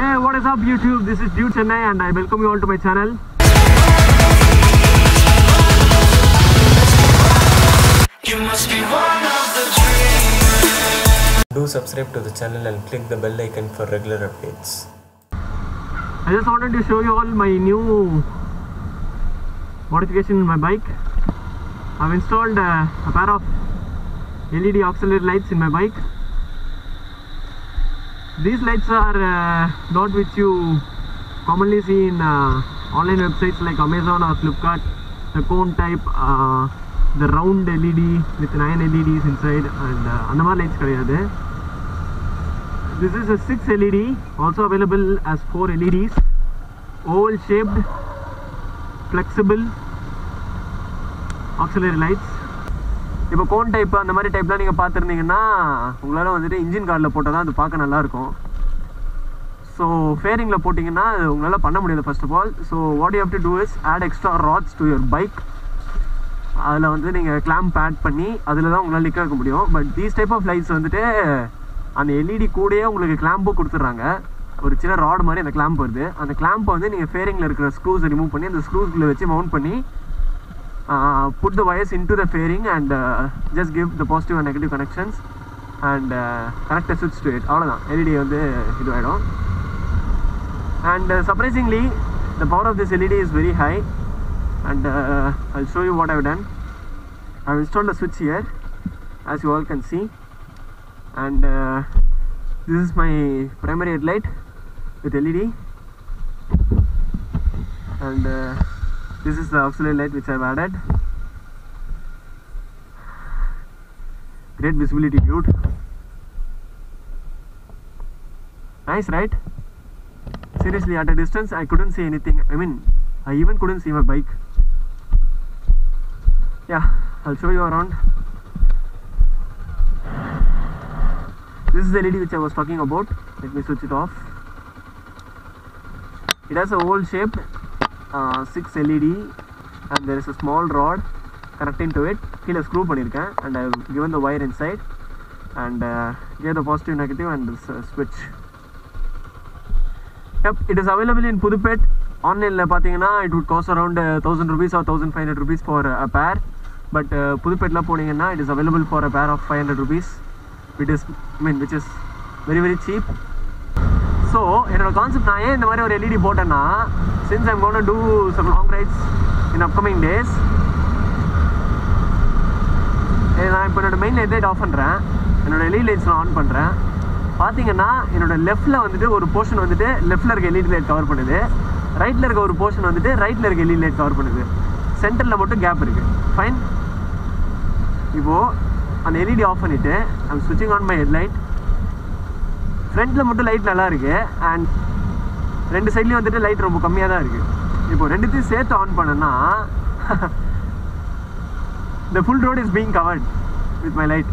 Hey, what is up YouTube? This is Dude Chennai and I welcome you all to my channel. You must be one of the dreamers. Do subscribe to the channel and click the bell icon for regular updates. I just wanted to show you all my new modification in my bike. I've installed uh, a pair of LED auxiliary lights in my bike. These lights are uh, not which you commonly see in uh, online websites like Amazon or Flipkart. The cone type, uh, the round LED with 9 LEDs inside and uh, Anamar lights kadiyadhu. This is a 6 LED, also available as 4 LEDs. Oval shaped, flexible auxiliary lights. இப்போ cone type அந்த மாதிரி டைப்லாம் நீங்கள் பார்த்துருந்தீங்கன்னா உங்களால் வந்துட்டு engine கார்டில் போட்டால் தான் அது பார்க்க நல்லாயிருக்கும். ஸோ ஃபேரிங்கில் போட்டிங்கன்னா அது உங்களால் பண்ண முடியாது first of all so what you have to do is add extra rods to your bike அதில் வந்து நீங்கள் கிளாம்ப் ஆட் பண்ணி அதில் தான் உங்களால் நிற்க வைக்க முடியும். But these type of lights வந்துட்டு அந்த எல்இடி கூடயே உங்களுக்கு கிளாம்பும் கொடுத்துட்றாங்க. ஒரு சின்ன ராடு மாதிரி அந்த கிளாம்ப் வருது. அந்த கிளாம்பை வந்து நீங்கள் ஃபேரிங்கில் இருக்கிற ஸ்க்ரூஸை ரிமூவ் பண்ணி அந்த ஸ்க்ரூஸ்குள்ளே வச்சு மவுண்ட் பண்ணி put the wires in to the fairing and just give the positive and negative connections and connect சுவிட்ச் டு இட் அவ்வளோதான் எல்இடி வந்து இதுவாகிடும் and uh, surprisingly the power of this LED is very high and uh, I'll show you what I've done I've installed a switch here as you all can see and uh, this is my primary headlight this is the auxiliary light which I've added. Great visibility dude. Nice right? Seriously at a distance i couldn't see anything. I mean i even couldn't see my bike. Yeah i'll show you around. This is the led which i was talking about. Let me switch it off. It has a oval shaped six LED and there is a small rod connecting to it கீழே screw பண்ணியிருக்கேன். And I given the wire inside and give the positive negative and ஸ்விட்ச் if it is available in Pudupet ஆன்லைனில் பார்த்தீங்கன்னா it would cost around thousand rupees or thousand five hundred rupees for a pair but புதுப்பேட்டில் போனீங்கன்னா it is available for a pair of five hundred rupees with is mean which is very very cheap so என்னோடய concept நான் ஏன் இந்த மாதிரி ஒரு LED போட்டேன்னா since I'm going to some long rides in upcoming days நான் இப்போ என்னோட மெயின் லைட் ஆஃப் பண்ணுறேன் என்னோட எல்இடி லைட்ஸ் ஆன் பண்ணுறேன் பார்த்தீங்கன்னா என்னோட லெஃப்ட்டில் வந்துட்டு ஒரு போர்ஷன் வந்துட்டு லெஃப்ட்டில் இருக்க எல்இடி லைட் கவர் பண்ணுது. ரைட்டில் இருக்க ஒரு போர்ஷன் வந்துட்டு ரைட்டில் இருக்க எல்இடி லைட் கவர் பண்ணுது. சென்டரில் மட்டும் கேப் இருக்குது ஃபைன் இப்போது அந்த எல்இடி ஆஃப் பண்ணிவிட்டு ஐம் ஸ்விட்சிங் ஆன் மை ஹெட்லைட் ஃப்ரண்ட்டில் மட்டும் லைட் நல்லா இருக்குது அண்ட் ரெண்டு சைட்லேயும் வந்துட்டு லைட் ரொம்ப கம்மியாக தான் இருக்குது இப்போ ரெண்டுத்தையும் சேர்த்து ஆன் பண்ணேன்னா the full road is being covered with my light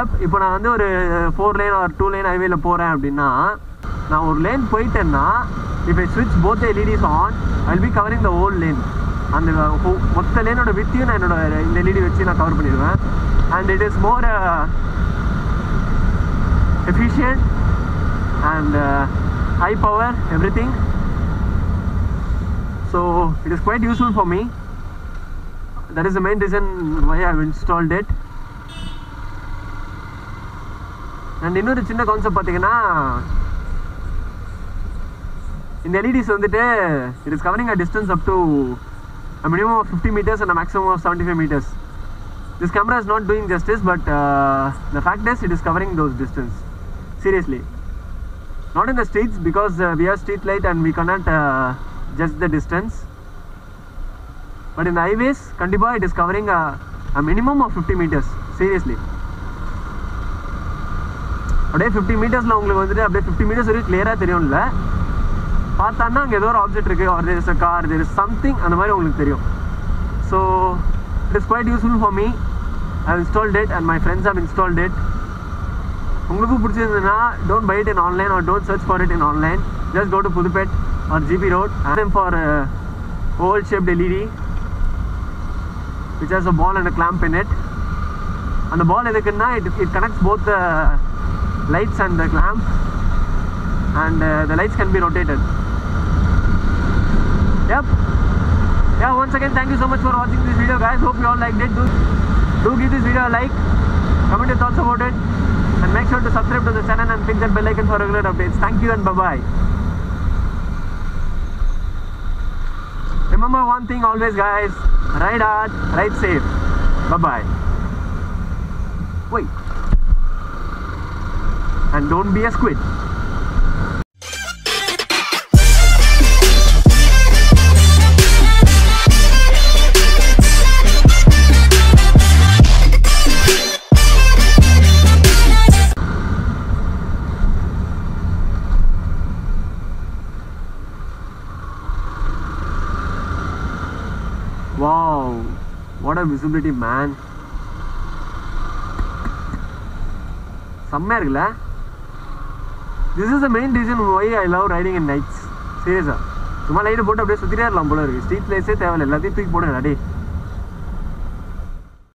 if இப்போ நான் வந்து ஒரு four line or two line ஹைவேல போகிறேன் அப்படின்னா நான் ஒரு லேன் போயிட்டேன்னா இப்போ ஸ்விட்ச் both LEDs on I'll be covering the whole lane அந்த மொத்த லேனோட வித்தியும் நான் என்னோட இந்த எல்இடி வச்சு நான் கவர் பண்ணிடுவேன். And it is more efficient and high power everything so it is quite useful for me that is the main reason why I've installed it and இன்னொரு சின்ன கான்செப்ட் பார்த்தீங்கன்னா இந்த எல்இடிஸ் வந்துட்டு it is covering a distance up to minimum of fifty meters and maximum of seventy five metres this camera is not doing justice but uh, the fact is it is covering those distance seriously not in the streets because uh, we have street light and we cannot uh, judge the distance but in the highways kandipa it is covering a, a minimum of 50 meters seriously அப்படியே fifty மீட்டர்ஸில் உங்களுக்கு வந்துட்டு அப்படியே fifty metres வரைக்கும் கிளியராக தெரியும்ல பார்த்தான்னா அங்கே ஏதோ ஒரு ஆப்ஜெக்ட் இருக்குது R there is a car there is something அந்த மாதிரி உங்களுக்கு தெரியும் so it is quite useful for me I have installed it and my friends have installed it உங்களுக்கும் பிடிச்சிருந்ததுன்னா don't buy it in online or don't search for it in online just go to Pudupet or GP road and for old shaped LED which has a ball and a clamp in it அந்த ball எதுக்குன்னா it it connects both the lights and the clamp and uh, the lights can be rotated yep yeah once again thank you so much for watching this video guys hope you all liked it do, do give this video a like comment your thoughts about it and make sure to subscribe to the channel and click that bell icon for regular updates. Thank you and bye bye remember one thing always guys. Ride hard ride safe. Bye bye wait. And don't be a squid what a visibility man. செம்மையா இருக்குல்ல? This is the main reason why I love riding in nights சீரியஸாக சும்மா லைட்டை போட்டு அப்படியே சுற்றிட்டே இருக்கலாம் போல இருக்கு. ஸ்ட்ரீட் பிளேஸே தேவையில்லை. எல்லாத்தையும் தூக்கி போடுங்க டே